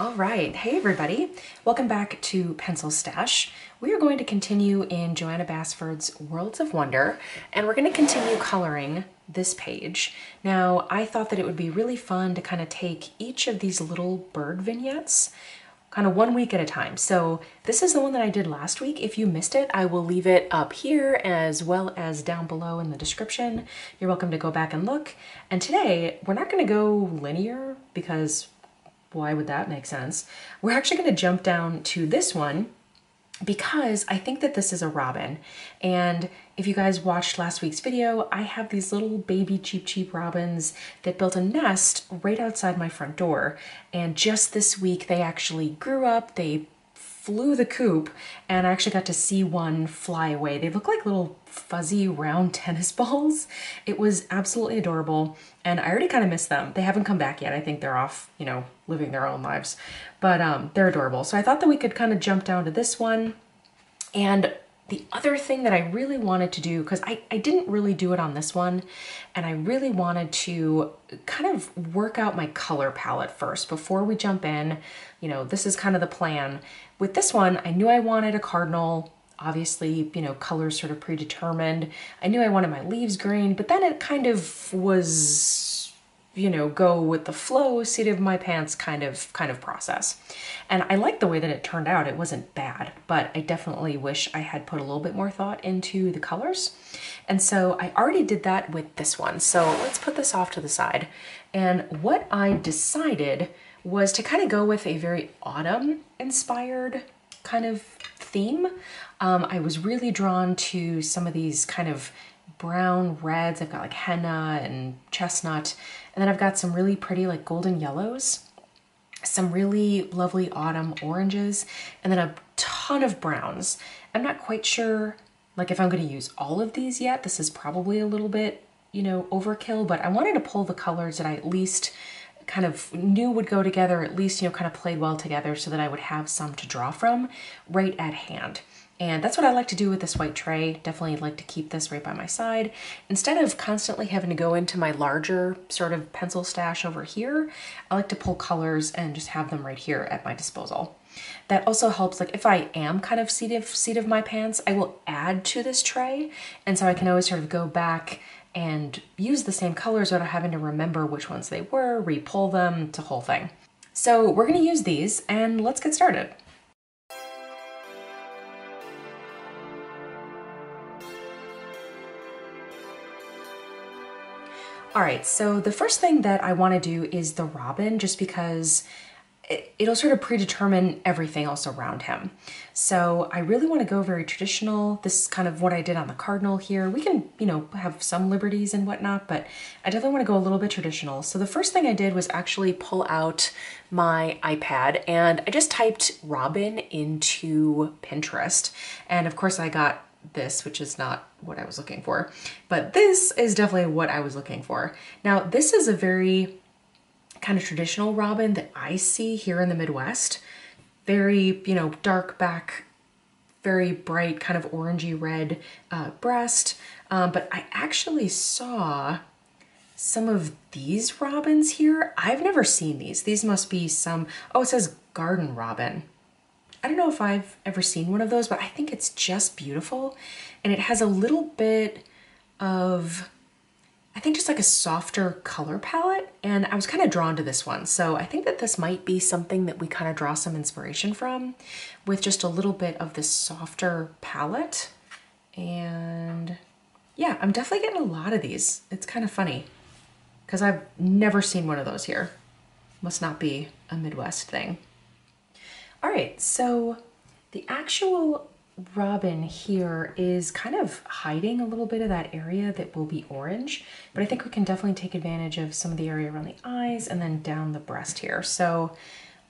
All right, hey everybody. Welcome back to Pencil Stash. We are going to continue in Johanna Basford's Worlds of Wonder, and we're gonna continue coloring this page. Now, I thought that it would be really fun to kind of take each of these little bird vignettes kind of one week at a time. So this is the one that I did last week. If you missed it, I will leave it up here as well as down below in the description. You're welcome to go back and look. And today, we're not gonna go linear because why would that make sense? We're actually going to jump down to this one because I think that this is a robin. And if you guys watched last week's video, I have these little baby cheap cheap robins that built a nest right outside my front door. And just this week, they actually grew up, they flew the coop, and I actually got to see one fly away. They look like little fuzzy round tennis balls. It was absolutely adorable and I already kind of miss them. They haven't come back yet. I think they're off, you know, living their own lives, but um, they're adorable. So I thought that we could kind of jump down to this one. And the other thing that I really wanted to do, because I, I didn't really do it on this one, and I really wanted to kind of work out my color palette first before we jump in. You know, this is kind of the plan. With this one, I knew I wanted a cardinal obviously, you know, colors sort of predetermined. I knew I wanted my leaves green, but then it kind of was, you know, go with the flow, seat of my pants kind of kind of process. And I like the way that it turned out. It wasn't bad, but I definitely wish I had put a little bit more thought into the colors. And so I already did that with this one. So let's put this off to the side. And what I decided was to kind of go with a very autumn inspired kind of theme. Um, I was really drawn to some of these kind of brown reds. I've got like henna and chestnut. And then I've got some really pretty like golden yellows, some really lovely autumn oranges, and then a ton of browns. I'm not quite sure like if I'm going to use all of these yet. This is probably a little bit, you know, overkill, but I wanted to pull the colors that I at least kind of knew would go together, at least, you know, kind of played well together so that I would have some to draw from right at hand. And that's what I like to do with this white tray. Definitely like to keep this right by my side. Instead of constantly having to go into my larger sort of pencil stash over here, I like to pull colors and just have them right here at my disposal. That also helps, like if I am kind of seat of, seat of my pants, I will add to this tray. And so I can always sort of go back and use the same colors without having to remember which ones they were, repull them, the whole thing. So we're gonna use these and let's get started. All right, so the first thing that I wanna do is the robin, just because it'll sort of predetermine everything else around him. So I really want to go very traditional. This is kind of what I did on the cardinal here. We can, you know, have some liberties and whatnot, but I definitely want to go a little bit traditional. So the first thing I did was actually pull out my iPad and I just typed Robin into Pinterest. And of course I got this, which is not what I was looking for, but this is definitely what I was looking for. Now, this is a very kind of traditional robin that I see here in the Midwest. Very, you know, dark back, very bright, kind of orangey red uh, breast. Um, but I actually saw some of these robins here. I've never seen these. These must be some, oh, it says garden robin. I don't know if I've ever seen one of those, but I think it's just beautiful. And it has a little bit of I think just like a softer color palette and I was kind of drawn to this one. So I think that this might be something that we kind of draw some inspiration from with just a little bit of this softer palette. And yeah, I'm definitely getting a lot of these. It's kind of funny because I've never seen one of those here. Must not be a Midwest thing. All right, so the actual robin here is kind of hiding a little bit of that area that will be orange, but I think we can definitely take advantage of some of the area around the eyes and then down the breast here. So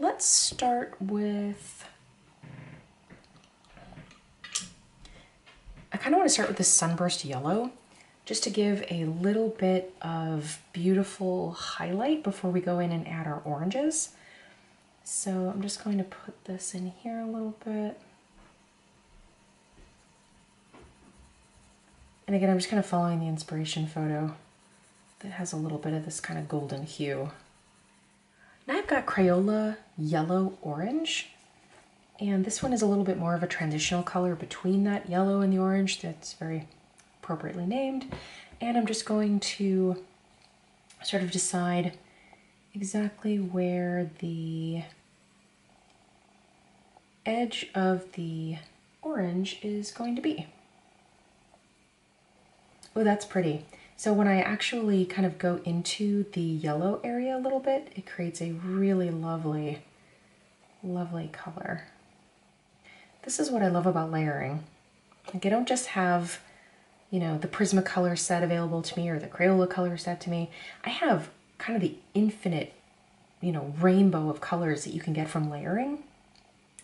let's start with, I kind of want to start with this sunburst yellow just to give a little bit of beautiful highlight before we go in and add our oranges. So I'm just going to put this in here a little bit. And again, I'm just kind of following the inspiration photo that has a little bit of this kind of golden hue. Now I've got Crayola Yellow Orange. And this one is a little bit more of a transitional color between that yellow and the orange that's very appropriately named. And I'm just going to sort of decide exactly where the edge of the orange is going to be. Oh, that's pretty. So when I actually kind of go into the yellow area a little bit, it creates a really lovely, lovely color. This is what I love about layering. Like I don't just have, you know, the Prismacolor set available to me or the Crayola color set to me. I have kind of the infinite, you know, rainbow of colors that you can get from layering.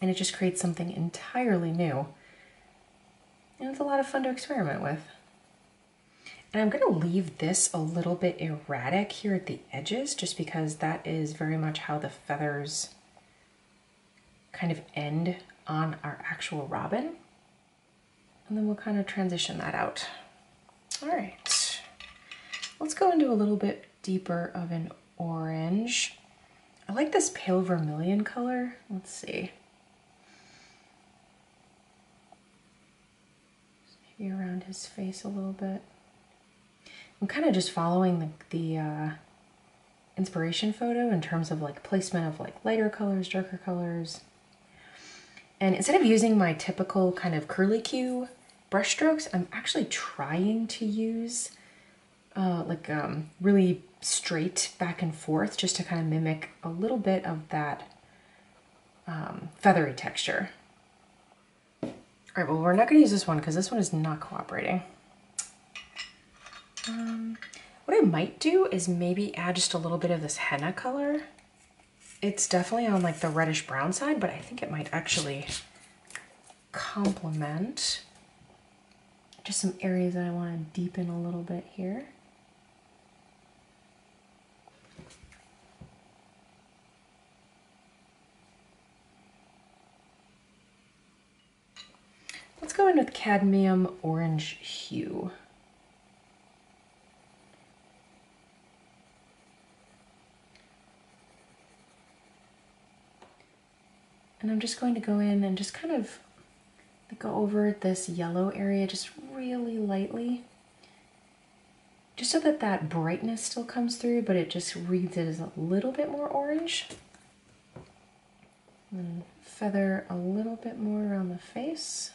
And it just creates something entirely new. And it's a lot of fun to experiment with. And I'm gonna leave this a little bit erratic here at the edges just because that is very much how the feathers kind of end on our actual robin. And then we'll kind of transition that out. All right, let's go into a little bit deeper of an orange. I like this pale vermilion color. Let's see. Maybe around his face a little bit. I'm kind of just following the, the uh, inspiration photo in terms of like placement of like lighter colors, darker colors. And instead of using my typical kind of curlicue brush strokes, I'm actually trying to use uh, like um, really straight back and forth just to kind of mimic a little bit of that um, feathery texture. All right, well, we're not gonna use this one because this one is not cooperating. Um, what I might do is maybe add just a little bit of this henna color. It's definitely on like the reddish brown side, but I think it might actually complement just some areas that I want to deepen a little bit here. Go in with cadmium orange hue. And I'm just going to go in and just kind of go over this yellow area just really lightly. Just so that that brightness still comes through, but it just reads it as a little bit more orange. And feather a little bit more around the face.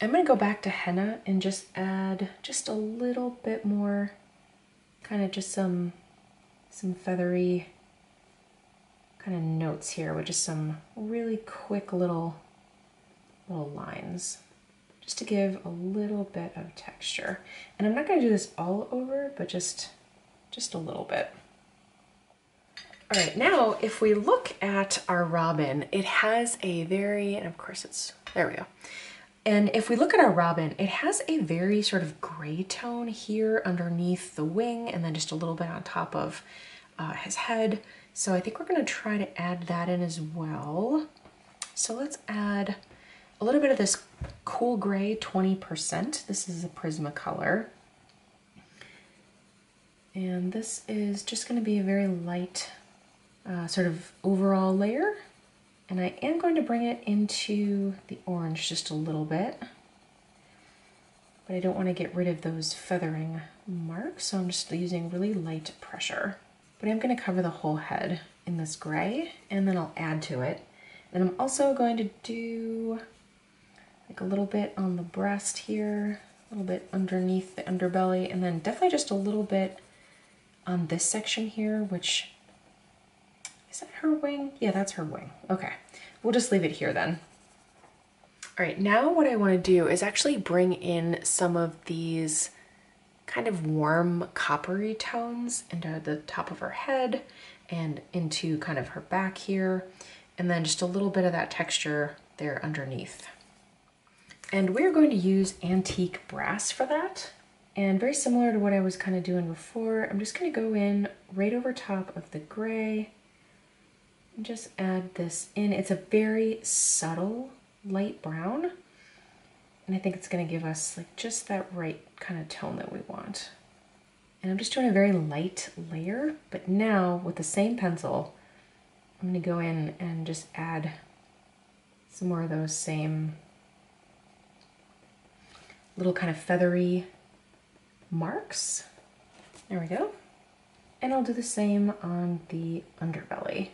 I'm gonna go back to henna and just add just a little bit more, kind of just some, some feathery kind of notes here with just some really quick little little lines just to give a little bit of texture. And I'm not to do this all over, but just, just a little bit. All right, now if we look at our robin, it has a very, and of course it's, there we go. And if we look at our robin, it has a very sort of gray tone here underneath the wing and then just a little bit on top of uh, his head. So I think we're gonna try to add that in as well. So let's add a little bit of this cool gray 20%. This is a Prismacolor. And this is just gonna be a very light uh, sort of overall layer. And I am going to bring it into the orange just a little bit. But I don't want to get rid of those feathering marks, so I'm just using really light pressure. But I'm going to cover the whole head in this gray and then I'll add to it. And I'm also going to do like a little bit on the breast here, a little bit underneath the underbelly, and then definitely just a little bit on this section here, which, is that her wing? Yeah, that's her wing. Okay, we'll just leave it here then. All right, now what I wanna do is actually bring in some of these kind of warm coppery tones into the top of her head and into kind of her back here, and then just a little bit of that texture there underneath. And we're going to use antique brass for that. And very similar to what I was kind of doing before, I'm just gonna go in right over top of the gray and just add this in. It's a very subtle light brown. And I think it's gonna give us like just that right kind of tone that we want. And I'm just doing a very light layer, but now with the same pencil, I'm gonna go in and just add some more of those same little kind of feathery marks. There we go. And I'll do the same on the underbelly.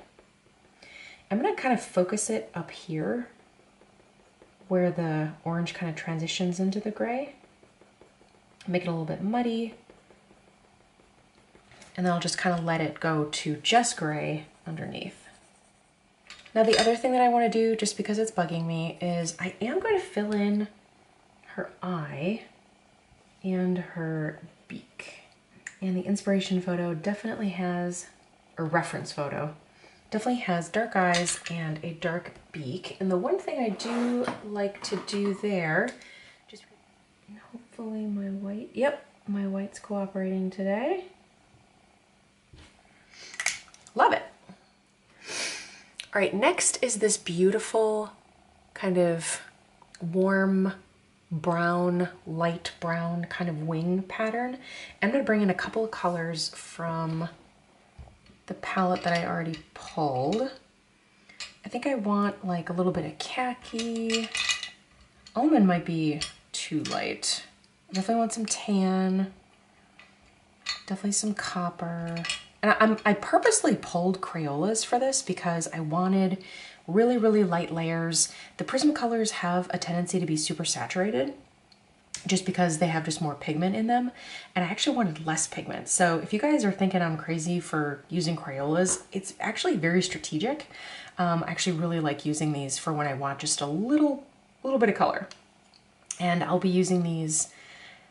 I'm gonna kind of focus it up here where the orange kind of transitions into the gray. Make it a little bit muddy. And then I'll just kind of let it go to just gray underneath. Now the other thing that I want to do, just because it's bugging me, is I am going to fill in her eye and her beak. And the inspiration photo definitely has, a reference photo, definitely has dark eyes and a dark beak. And the one thing I do like to do there, just hopefully my white, yep, my white's cooperating today. Love it. All right, next is this beautiful kind of warm brown, light brown kind of wing pattern. I'm gonna bring in a couple of colors from the palette that I already pulled. I think I want like a little bit of khaki. Almond might be too light. Definitely want some tan. Definitely some copper. And I'm, I purposely pulled Crayolas for this because I wanted really, really light layers. The Prismacolors have a tendency to be super saturated just because they have just more pigment in them. And I actually wanted less pigment. So if you guys are thinking I'm crazy for using Crayolas, it's actually very strategic. Um, I actually really like using these for when I want just a little, little bit of color. And I'll be using these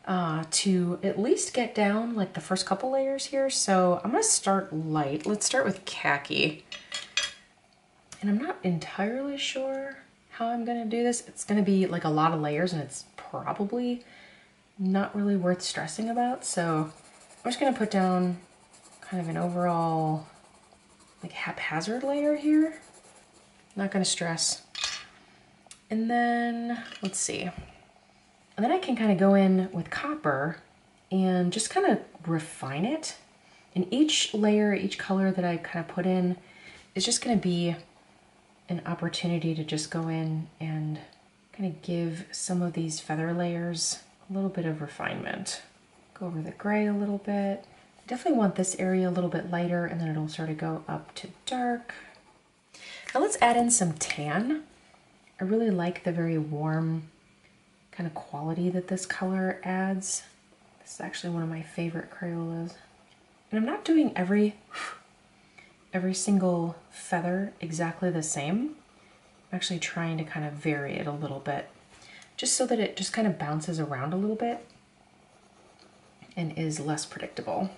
uh, to at least get down like the first couple layers here. So I'm gonna start light. Let's start with khaki. And I'm not entirely sure how I'm gonna do this. It's gonna be like a lot of layers and it's probably not really worth stressing about. So I'm just gonna put down kind of an overall like haphazard layer here. Not gonna stress. And then, let's see. And then I can kind of go in with copper and just kind of refine it. And each layer, each color that I kind of put in is just gonna be an opportunity to just go in and kind of give some of these feather layers a little bit of refinement. Go over the gray a little bit. Definitely want this area a little bit lighter and then it'll sort of go up to dark. Now let's add in some tan. I really like the very warm kind of quality that this color adds. This is actually one of my favorite Crayolas. And I'm not doing every every single feather exactly the same. I'm actually trying to kind of vary it a little bit just so that it just kind of bounces around a little bit and is less predictable.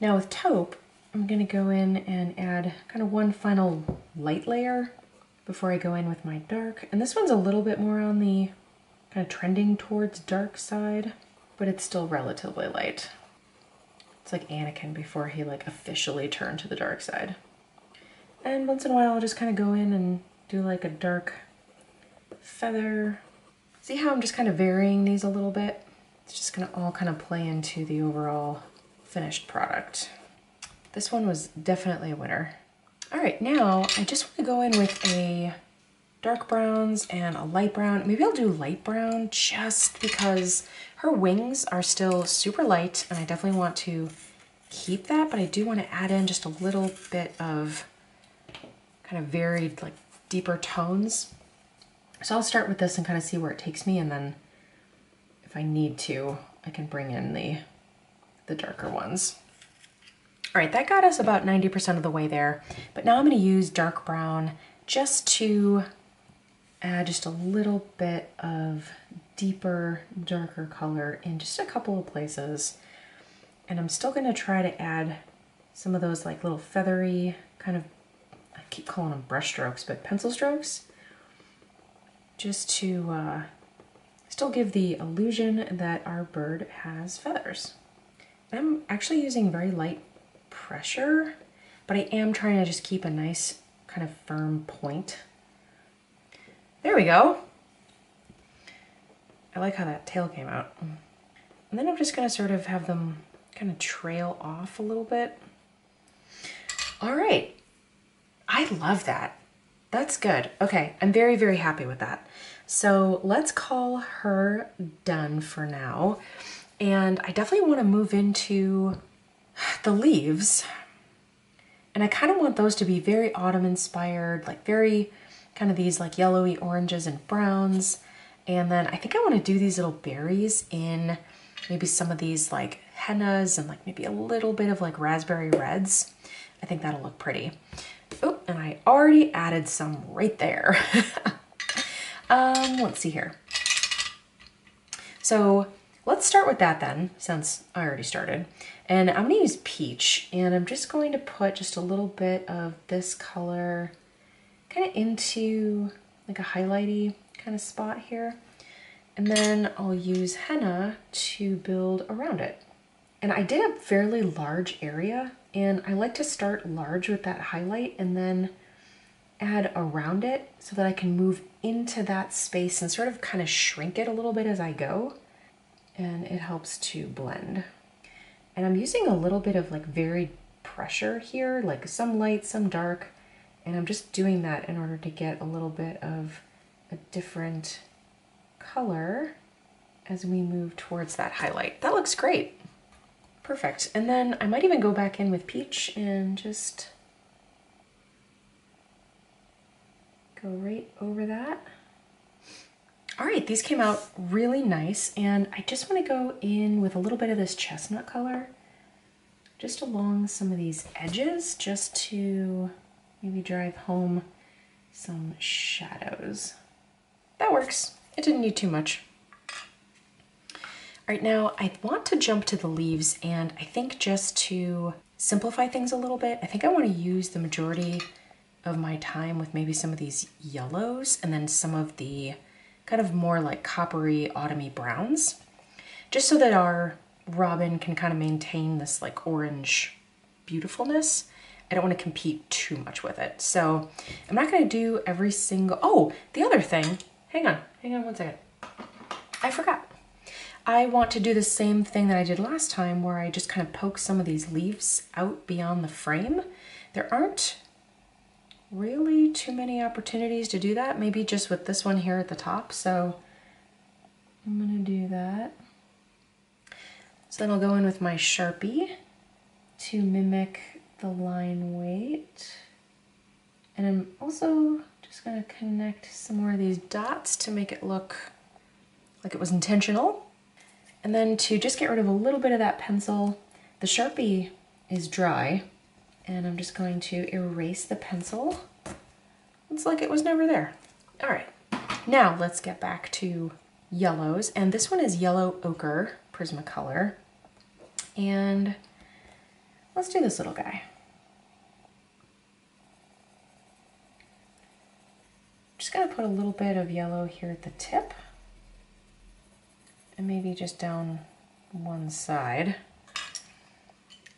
Now with taupe, I'm gonna go in and add kind of one final light layer before I go in with my dark. And this one's a little bit more on the kind of trending towards dark side, but it's still relatively light. It's like Anakin before he like officially turned to the dark side. And once in a while I'll just kind of go in and do like a dark feather. See how I'm just kind of varying these a little bit? It's just gonna all kind of play into the overall finished product. This one was definitely a winner. All right, now I just want to go in with a dark browns and a light brown. Maybe I'll do light brown just because her wings are still super light and I definitely want to keep that, but I do want to add in just a little bit of kind of varied, like deeper tones. So I'll start with this and kind of see where it takes me and then if I need to, I can bring in the, the darker ones. All right, that got us about 90% of the way there, but now I'm gonna use dark brown just to add just a little bit of deeper, darker color in just a couple of places. And I'm still gonna try to add some of those like little feathery kind of, I keep calling them brush strokes, but pencil strokes, just to uh, still give the illusion that our bird has feathers. I'm actually using very light pressure, but I am trying to just keep a nice kind of firm point there we go. I like how that tail came out. And then I'm just gonna sort of have them kind of trail off a little bit. All right. I love that. That's good. Okay, I'm very, very happy with that. So let's call her done for now. And I definitely want to move into the leaves. And I kind of want those to be very autumn inspired, like very kind of these like yellowy oranges and browns. And then I think I want to do these little berries in maybe some of these like hennas and like maybe a little bit of like raspberry reds. I think that'll look pretty. Oh, and I already added some right there. um, let's see here. So let's start with that then, since I already started. And I'm gonna use peach, and I'm just going to put just a little bit of this color kind of into like a highlighty kind of spot here. And then I'll use henna to build around it. And I did a fairly large area and I like to start large with that highlight and then add around it so that I can move into that space and sort of kind of shrink it a little bit as I go. And it helps to blend. And I'm using a little bit of like varied pressure here, like some light, some dark. And I'm just doing that in order to get a little bit of a different color as we move towards that highlight. That looks great. Perfect. And then I might even go back in with peach and just go right over that. All right, these came out really nice and I just want to go in with a little bit of this chestnut color just along some of these edges just to maybe drive home some shadows. That works. It didn't need too much. All right, now I want to jump to the leaves and I think just to simplify things a little bit, I think I want to use the majority of my time with maybe some of these yellows and then some of the kind of more like coppery autumny browns, just so that our robin can kind of maintain this like orange beautifulness. I don't want to compete too much with it. So I'm not going to do every single, oh, the other thing, hang on, hang on one second. I forgot. I want to do the same thing that I did last time where I just kind of poke some of these leaves out beyond the frame. There aren't really too many opportunities to do that, maybe just with this one here at the top. So I'm gonna do that. So then I'll go in with my Sharpie to mimic the line weight. And I'm also just gonna connect some more of these dots to make it look like it was intentional. And then to just get rid of a little bit of that pencil, the Sharpie is dry and I'm just going to erase the pencil. It's like it was never there. All right, now let's get back to yellows. And this one is yellow ochre Prismacolor. And let's do this little guy. Just gonna put a little bit of yellow here at the tip and maybe just down one side.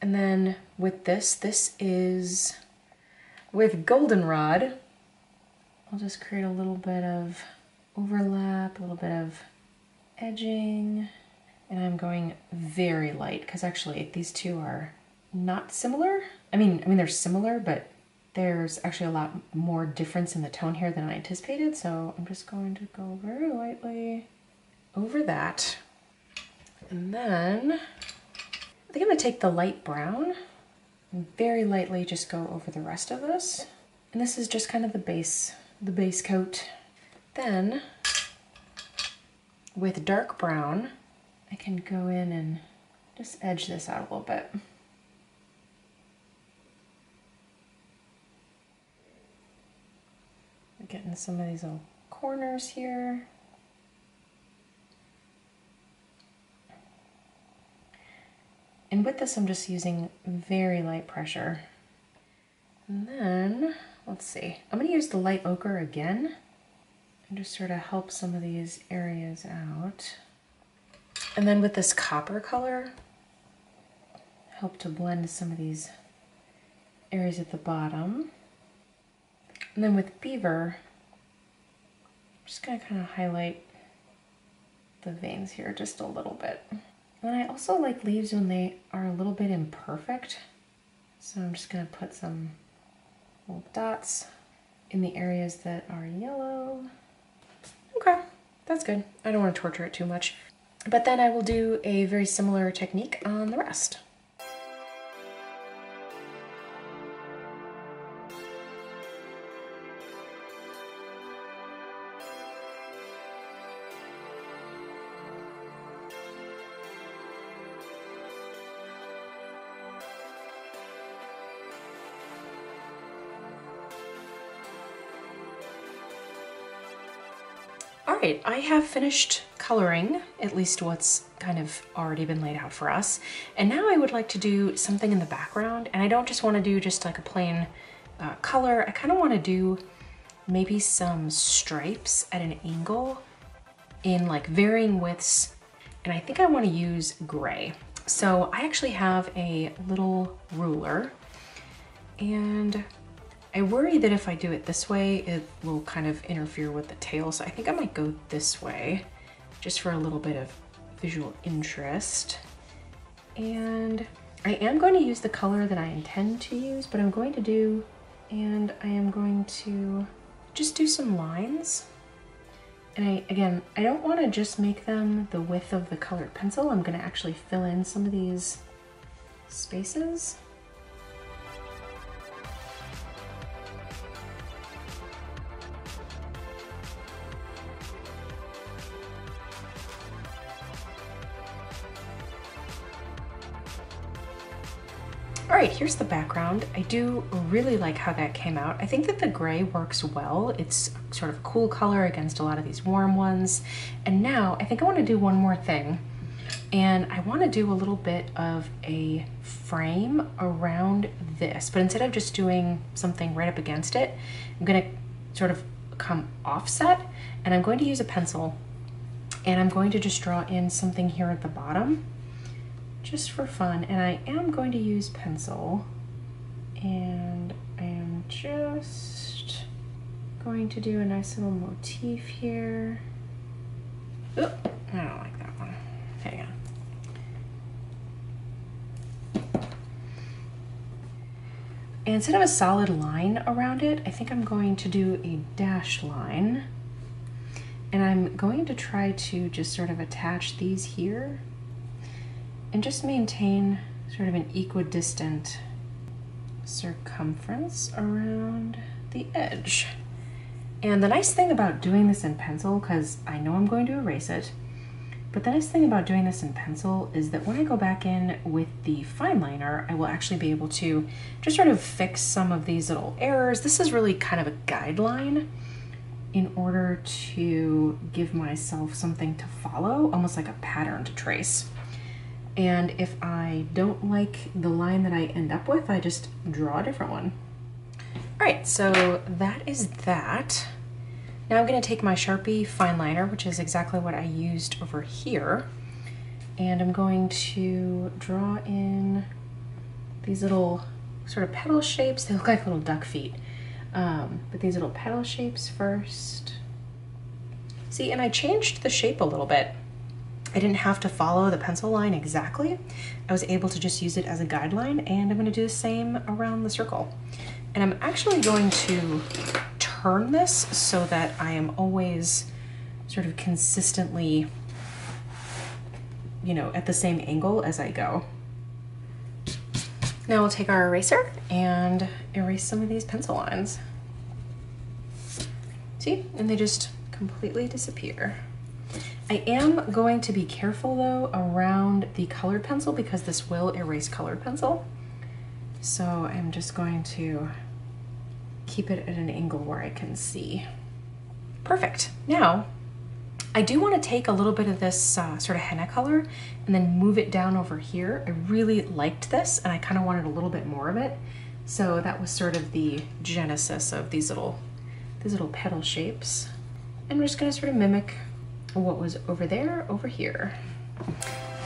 And then with this, this is with goldenrod. I'll just create a little bit of overlap, a little bit of edging, and I'm going very light because actually these two are not similar. I mean, I mean they're similar, but there's actually a lot more difference in the tone here than I anticipated. So I'm just going to go very lightly over that. And then I think I'm gonna take the light brown and very lightly just go over the rest of this. And this is just kind of the base, the base coat. Then with dark brown, I can go in and just edge this out a little bit. Getting some of these little corners here. And with this, I'm just using very light pressure. And then, let's see, I'm gonna use the light ochre again and just sort of help some of these areas out. And then with this copper color, help to blend some of these areas at the bottom. And then with beaver, just gonna kind of highlight the veins here just a little bit. And I also like leaves when they are a little bit imperfect. So I'm just gonna put some little dots in the areas that are yellow. Okay, that's good. I don't want to torture it too much. But then I will do a very similar technique on the rest. Right, I have finished coloring, at least what's kind of already been laid out for us. And now I would like to do something in the background. And I don't just wanna do just like a plain uh, color. I kinda wanna do maybe some stripes at an angle in like varying widths. And I think I wanna use gray. So I actually have a little ruler and I worry that if I do it this way, it will kind of interfere with the tail. So I think I might go this way just for a little bit of visual interest. And I am going to use the color that I intend to use, but I'm going to do, and I am going to just do some lines. And I, again, I don't want to just make them the width of the colored pencil. I'm going to actually fill in some of these spaces. All right, here's the background. I do really like how that came out. I think that the gray works well. It's sort of a cool color against a lot of these warm ones. And now I think I wanna do one more thing. And I wanna do a little bit of a frame around this, but instead of just doing something right up against it, I'm gonna sort of come offset and I'm going to use a pencil and I'm going to just draw in something here at the bottom just for fun. And I am going to use pencil and I am just going to do a nice little motif here. Oop, I don't like that one. Hang on. And instead of a solid line around it, I think I'm going to do a dashed line. And I'm going to try to just sort of attach these here and just maintain sort of an equidistant circumference around the edge. And the nice thing about doing this in pencil, because I know I'm going to erase it, but the nice thing about doing this in pencil is that when I go back in with the fine liner, I will actually be able to just sort of fix some of these little errors. This is really kind of a guideline in order to give myself something to follow, almost like a pattern to trace. And if I don't like the line that I end up with, I just draw a different one. All right, so that is that. Now I'm gonna take my Sharpie fine liner, which is exactly what I used over here, and I'm going to draw in these little sort of petal shapes. They look like little duck feet. Um, but these little petal shapes first. See, and I changed the shape a little bit. I didn't have to follow the pencil line exactly. I was able to just use it as a guideline and I'm gonna do the same around the circle. And I'm actually going to turn this so that I am always sort of consistently, you know, at the same angle as I go. Now we'll take our eraser and erase some of these pencil lines. See, and they just completely disappear. I am going to be careful though around the colored pencil because this will erase colored pencil. So I'm just going to keep it at an angle where I can see. Perfect. Now, I do want to take a little bit of this uh, sort of henna color and then move it down over here. I really liked this and I kind of wanted a little bit more of it. So that was sort of the genesis of these little, these little petal shapes. And we're just gonna sort of mimic what was over there, over here.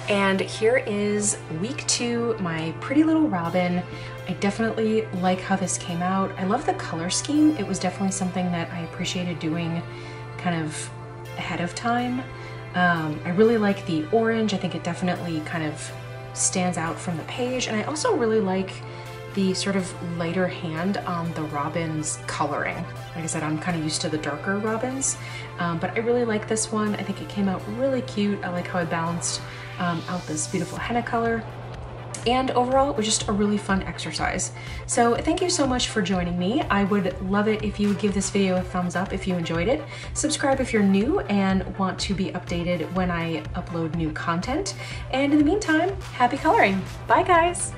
And here is week two, my pretty little robin. I definitely like how this came out. I love the color scheme. It was definitely something that I appreciated doing kind of ahead of time. Um, I really like the orange. I think it definitely kind of stands out from the page. And I also really like the sort of lighter hand on the robin's coloring. Like I said, I'm kind of used to the darker robins, um, but I really like this one. I think it came out really cute. I like how I balanced um, out this beautiful henna color. And overall, it was just a really fun exercise. So thank you so much for joining me. I would love it if you would give this video a thumbs up if you enjoyed it. Subscribe if you're new and want to be updated when I upload new content. And in the meantime, happy coloring. Bye guys.